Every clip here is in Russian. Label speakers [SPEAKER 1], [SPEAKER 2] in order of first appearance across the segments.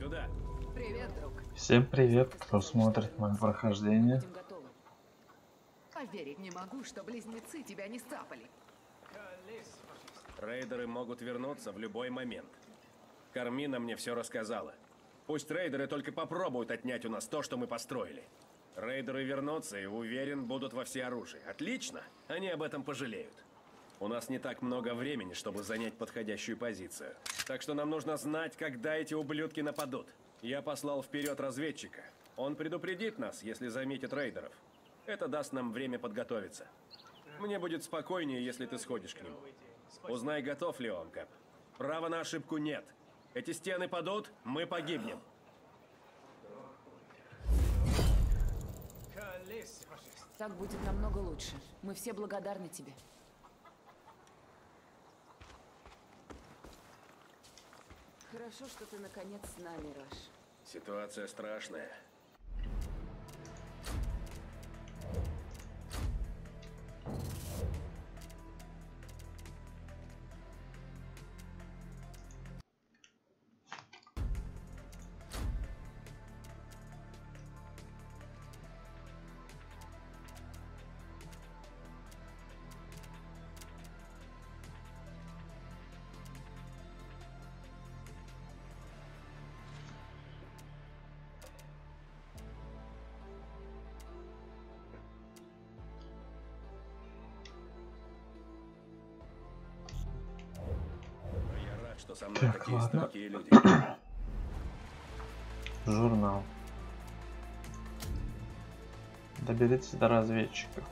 [SPEAKER 1] Сюда.
[SPEAKER 2] Привет, друг.
[SPEAKER 3] Всем привет, кто смотрит мое прохождение.
[SPEAKER 2] Поверить не могу, что близнецы тебя не сцапали.
[SPEAKER 1] Рейдеры могут вернуться в любой момент. Кармина мне все рассказала. Пусть рейдеры только попробуют отнять у нас то, что мы построили. Рейдеры вернутся и, уверен, будут во всеоружии. Отлично, они об этом пожалеют. У нас не так много времени, чтобы занять подходящую позицию. Так что нам нужно знать, когда эти ублюдки нападут. Я послал вперед разведчика. Он предупредит нас, если заметит рейдеров. Это даст нам время подготовиться. Мне будет спокойнее, если ты сходишь к нему. Узнай, готов ли он, Кэп. Права на ошибку нет. Эти стены падут, мы погибнем.
[SPEAKER 2] Так будет намного лучше. Мы все благодарны тебе. Хорошо, что ты наконец с нами, Раш.
[SPEAKER 1] Ситуация страшная. Что со мной
[SPEAKER 3] Так,
[SPEAKER 1] такие
[SPEAKER 3] ладно.
[SPEAKER 1] стойкие люди.
[SPEAKER 3] Журнал. Доберитесь до разведчика.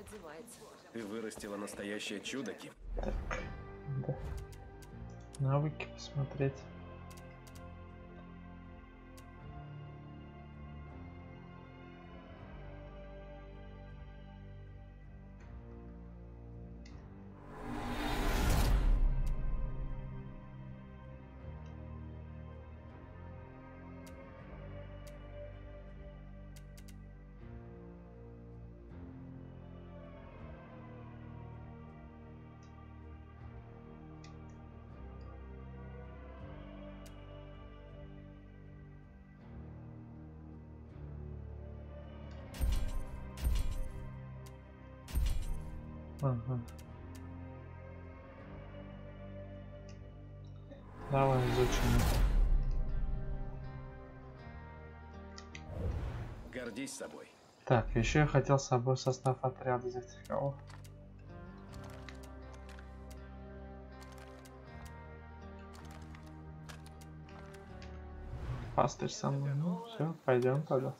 [SPEAKER 2] Отзывается.
[SPEAKER 1] Ты вырастила настоящее чудо, Ким.
[SPEAKER 3] Так, да. Навыки посмотреть. Ага. Давай изучим это.
[SPEAKER 1] Гордись собой.
[SPEAKER 3] Так, еще я хотел с собой состав отряда взять. Кого? Пастырь со мной. Ну, все, пойдем тогда.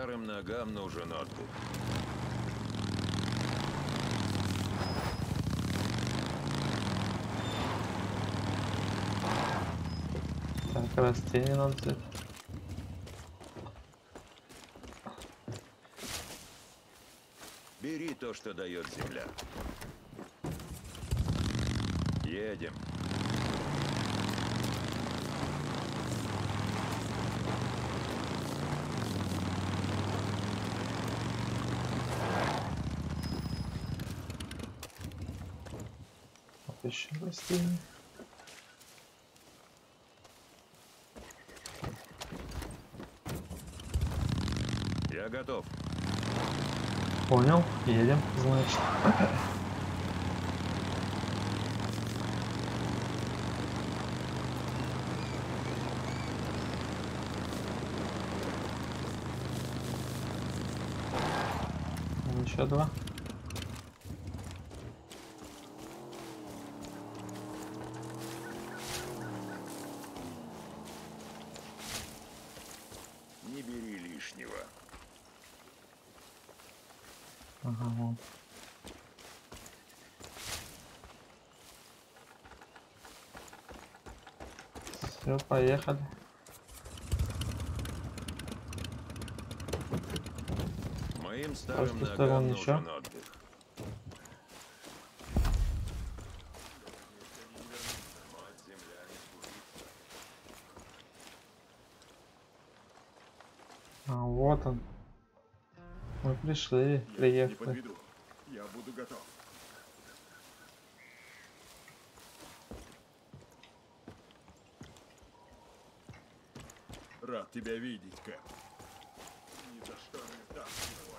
[SPEAKER 4] Старым ногам нужен отдых.
[SPEAKER 3] Так, растение надо взять.
[SPEAKER 4] Бери то, что дает земля. Едем.
[SPEAKER 3] Еще растение.
[SPEAKER 4] Я готов.
[SPEAKER 3] Понял, едем, значит. Еще два.
[SPEAKER 4] Не бери лишнего.
[SPEAKER 3] Ага, вот. Все, поехали.
[SPEAKER 4] Моим старым
[SPEAKER 3] Просто сторон
[SPEAKER 4] отдых.
[SPEAKER 3] А, вот он. Мы пришли, приехали.
[SPEAKER 5] Я буду готов. Рад тебя видеть, Кэп. Ни за что не дам его.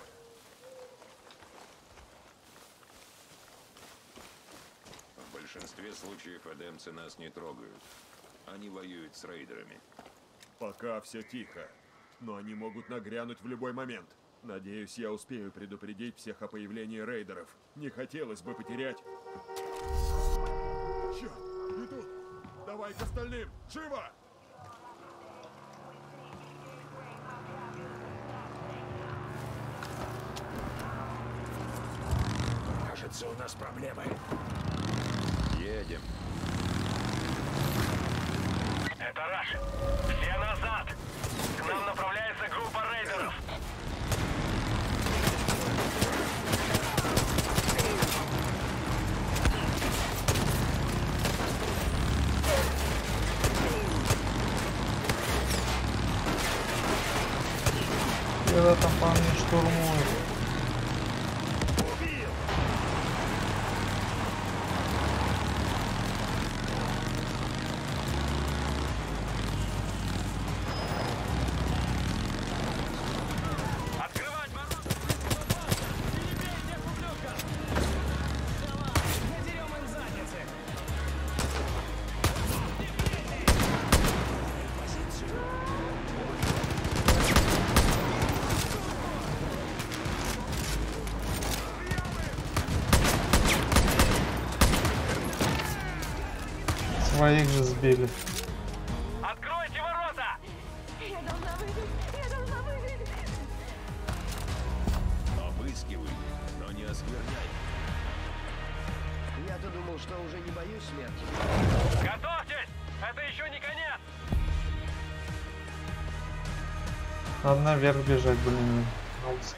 [SPEAKER 4] В большинстве случаев эдемцы нас не трогают. Они воюют с рейдерами.
[SPEAKER 5] Пока все тихо, но они могут нагрянуть в любой момент. Надеюсь, я успею предупредить всех о появлении рейдеров. Не хотелось бы потерять... Черт, идут! Давай к остальным! Живо!
[SPEAKER 6] Кажется, у нас проблемы.
[SPEAKER 4] Едем.
[SPEAKER 1] Это Раш. Все назад! К нам направляется группа рейдеров.
[SPEAKER 3] Когда там по мне штурмуют. Своих же сбили.
[SPEAKER 1] Откройте ворота!
[SPEAKER 7] Я должна выжить! Я должна выжить!
[SPEAKER 4] Обыскивай, но не оскверняй.
[SPEAKER 8] Я-то думал, что уже не боюсь смерти.
[SPEAKER 1] Готовьтесь! Это еще не конец!
[SPEAKER 3] Надо наверх бежать, блин. На улице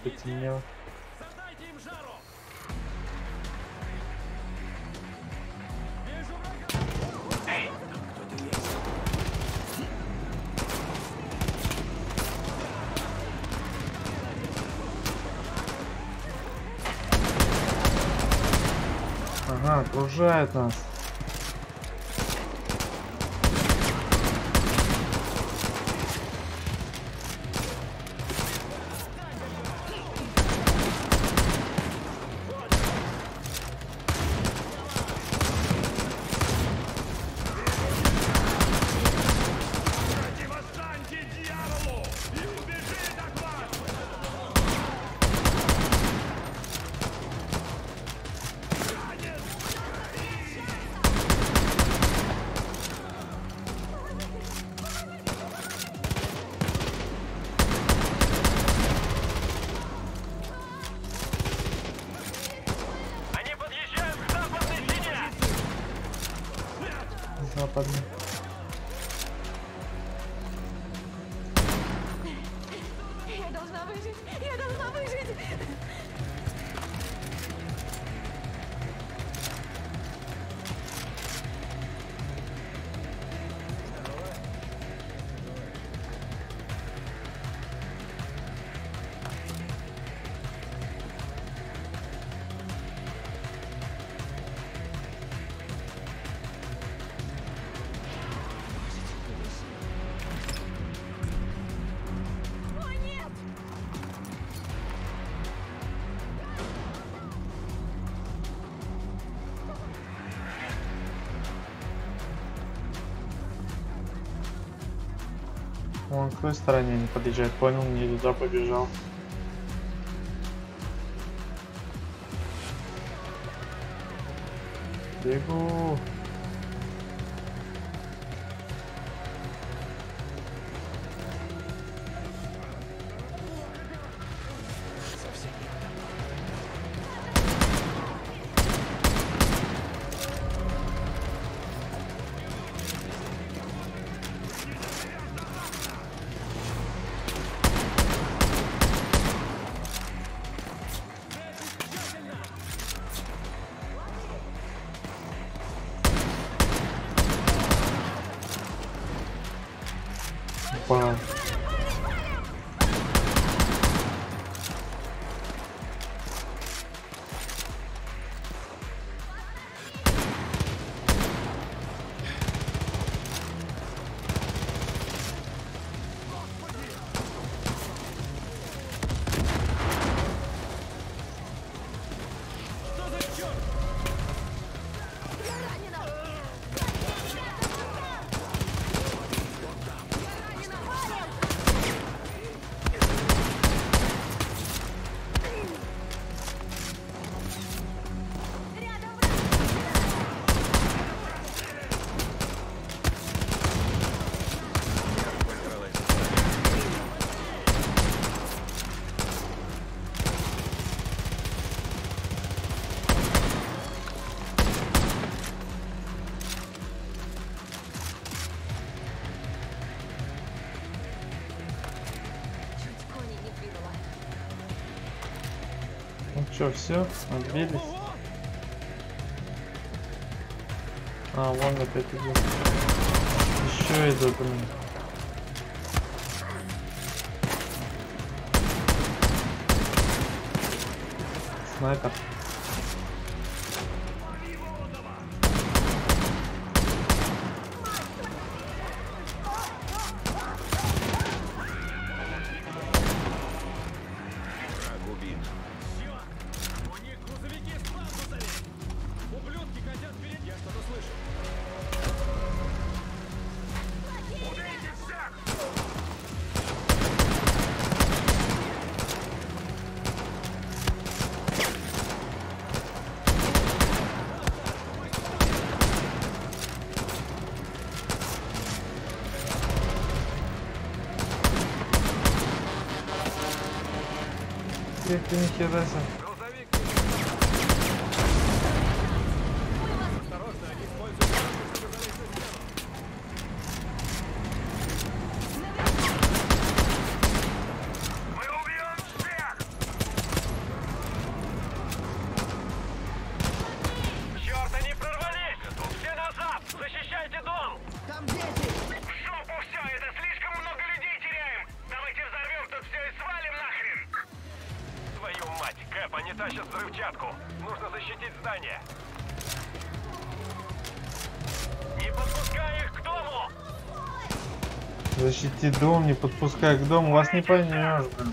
[SPEAKER 3] Ага, окружает нас. Западный.
[SPEAKER 7] Я
[SPEAKER 3] Он к той стороне не подъезжает. Понял, не туда побежал. Бегу. Let's go. Чё, все? Отбились? А, вон опять идет. Еще идут, блин. Снайпер.
[SPEAKER 1] bin ich hier besser.
[SPEAKER 3] Защити дом, не подпускай к дому, вас не поймешь, блин.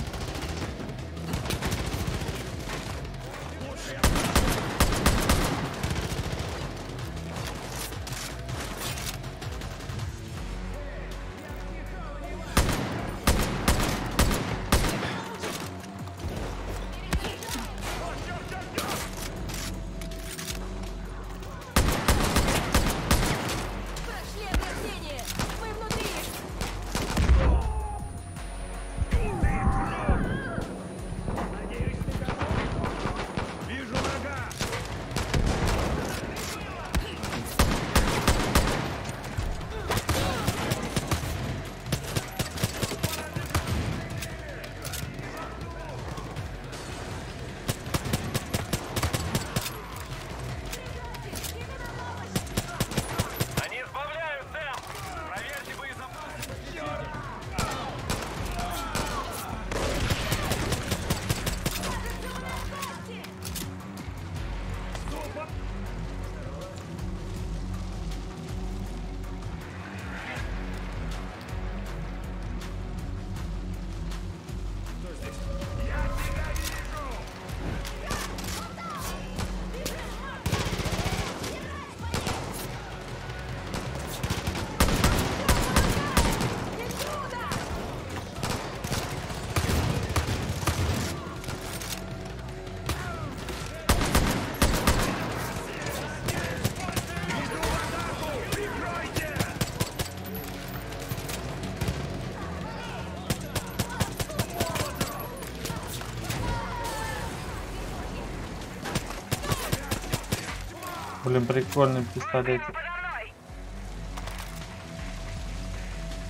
[SPEAKER 3] Блин, прикольный
[SPEAKER 1] мной!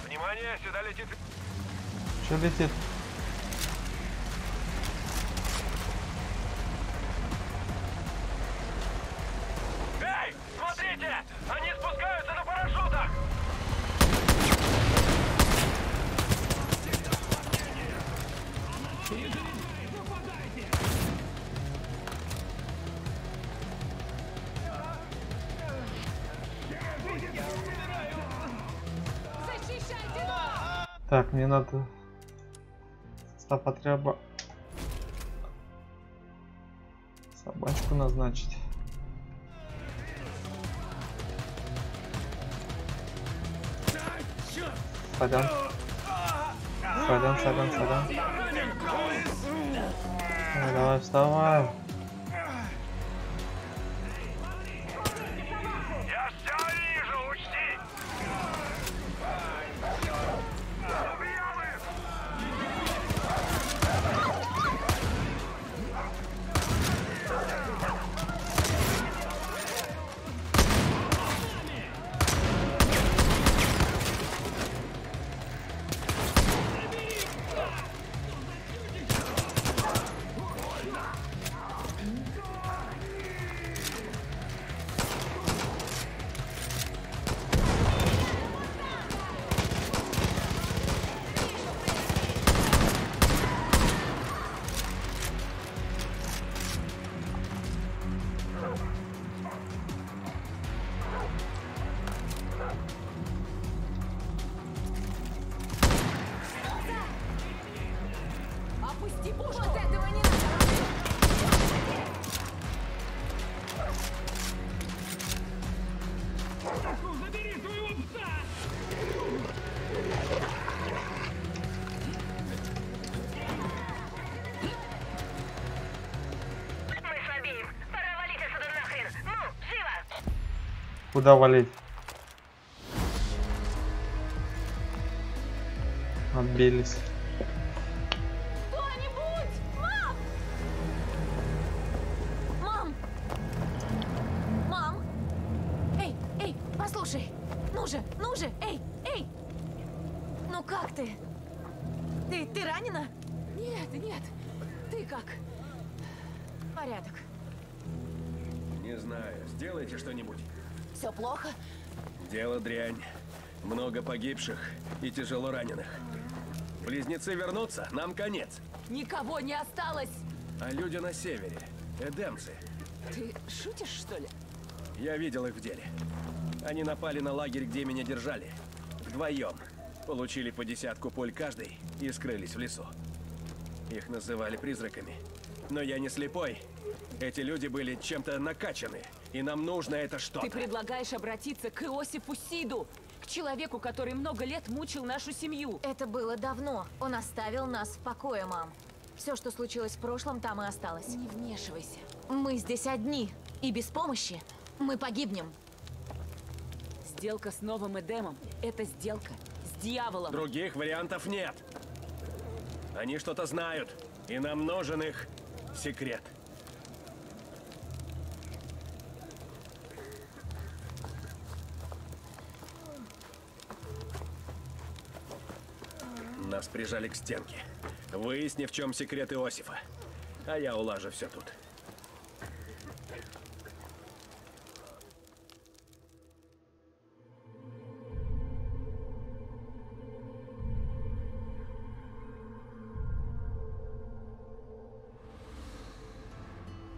[SPEAKER 1] Внимание, сюда летит...
[SPEAKER 3] Че летит? Мне надо состав отряда собачку назначить. Сорян. Сорян, сорян, сорян. Давай, вставай. Куда валить? Отбились.
[SPEAKER 7] Кто-нибудь! Мам! Мам! Мам! Эй, эй, послушай! Ну же, ну же, эй, эй! Ну как ты? Ты, ты ранена? Нет, нет. Ты как? Порядок.
[SPEAKER 1] Не знаю, сделайте что-нибудь.
[SPEAKER 7] Все плохо?
[SPEAKER 1] Дело дрянь. Много погибших и тяжело раненых. Близнецы вернутся, нам конец.
[SPEAKER 7] Никого не осталось!
[SPEAKER 1] А люди на севере, эдемцы,
[SPEAKER 7] Ты шутишь, что ли?
[SPEAKER 1] я видел их в деле. Они напали на лагерь, где меня держали. Вдвоем. Получили по десятку пуль каждый и скрылись в лесу. Их называли призраками. Но я не слепой. Эти люди были чем-то накачаны. И нам нужно это что-то.
[SPEAKER 7] Ты предлагаешь обратиться к Иосифу Сиду, к человеку, который много лет мучил нашу семью.
[SPEAKER 9] Это было давно. Он оставил нас в покое, мам. Все, что случилось в прошлом, там и осталось.
[SPEAKER 7] Не вмешивайся.
[SPEAKER 9] Мы здесь одни, и без помощи мы погибнем.
[SPEAKER 7] Сделка с новым Эдемом – это сделка с дьяволом.
[SPEAKER 1] Других вариантов нет. Они что-то знают, и нам нужен их секрет. Нас прижали к стенке. Выясни, в чем секрет Иосифа. А я улажу все тут.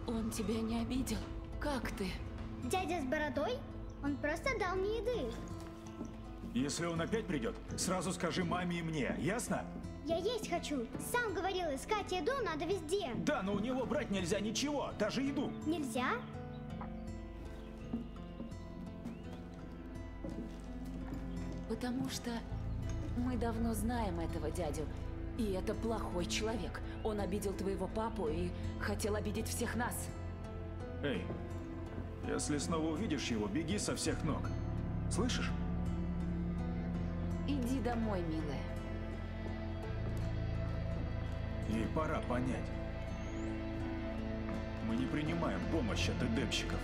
[SPEAKER 7] Он тебя не обидел. Как ты?
[SPEAKER 10] Дядя с бородой? Он просто дал мне еды.
[SPEAKER 11] Если он опять придет, сразу скажи маме и мне, ясно?
[SPEAKER 10] Я есть хочу. Сам говорил, искать еду надо везде.
[SPEAKER 11] Да, но у него брать нельзя ничего, даже еду.
[SPEAKER 10] Нельзя?
[SPEAKER 7] Потому что мы давно знаем этого дядю. И это плохой человек. Он обидел твоего папу и хотел обидеть всех нас.
[SPEAKER 11] Эй, если снова увидишь его, беги со всех ног. Слышишь?
[SPEAKER 7] Иди домой, милая.
[SPEAKER 11] Ей пора понять. Мы не принимаем помощь от эдемщиков.